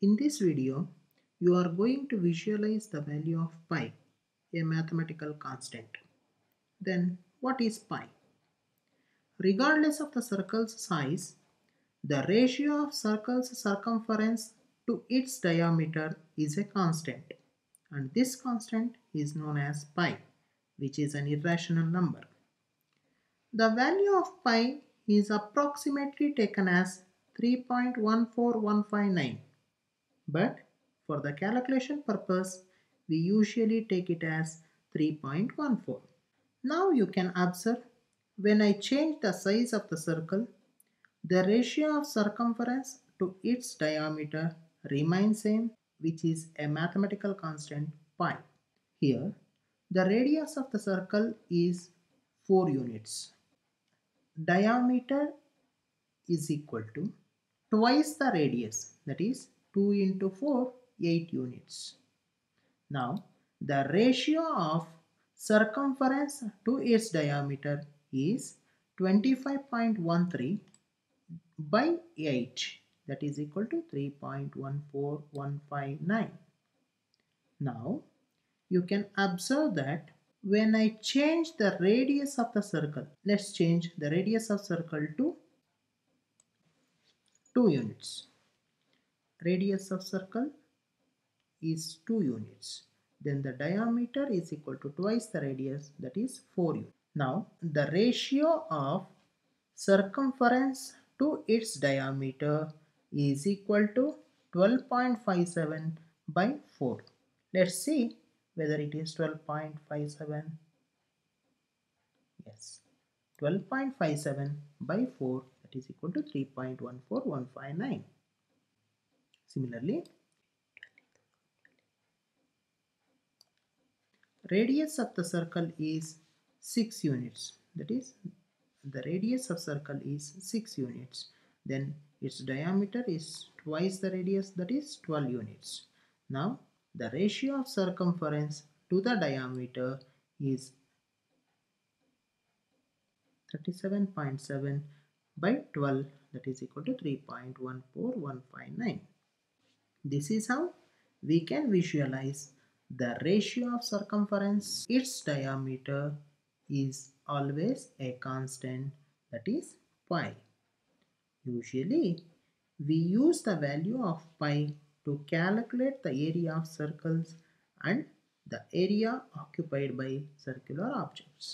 In this video, you are going to visualize the value of pi, a mathematical constant. Then what is pi? Regardless of the circle's size, the ratio of circle's circumference to its diameter is a constant and this constant is known as pi which is an irrational number. The value of pi is approximately taken as 3.14159 but for the calculation purpose we usually take it as 3.14. Now you can observe when I change the size of the circle the ratio of circumference to its diameter remains same which is a mathematical constant pi. Here the radius of the circle is 4 units. Diameter is equal to twice the radius that is 2 into 4 8 units. Now the ratio of circumference to its diameter is 25.13 by 8 that is equal to 3.14159. Now you can observe that when I change the radius of the circle, let's change the radius of circle to 2 units. Radius of circle is 2 units. Then the diameter is equal to twice the radius that is 4 units. Now the ratio of circumference to its diameter is equal to 12.57 by 4. Let's see whether it is 12.57. Yes, 12.57 by 4 that is equal to 3.14159. Similarly, radius of the circle is 6 units. That is the radius of circle is 6 units. Then its diameter is twice the radius that is 12 units. Now the ratio of circumference to the diameter is 37.7 by 12 that is equal to 3.14159 this is how we can visualize the ratio of circumference its diameter is always a constant that is pi. Usually we use the value of pi to calculate the area of circles and the area occupied by circular objects.